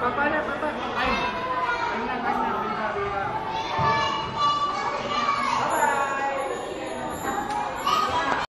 Papai